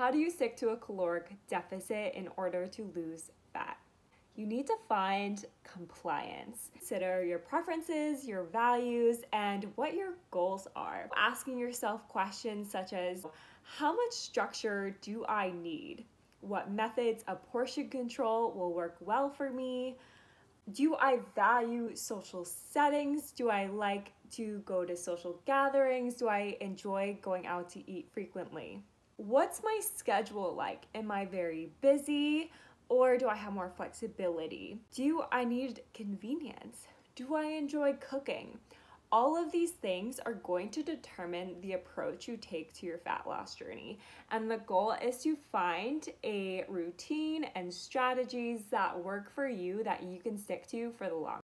How do you stick to a caloric deficit in order to lose fat? You need to find compliance. Consider your preferences, your values, and what your goals are. Asking yourself questions such as How much structure do I need? What methods of portion control will work well for me? Do I value social settings? Do I like to go to social gatherings? Do I enjoy going out to eat frequently? What's my schedule like? Am I very busy or do I have more flexibility? Do I need convenience? Do I enjoy cooking? All of these things are going to determine the approach you take to your fat loss journey. And the goal is to find a routine and strategies that work for you that you can stick to for the long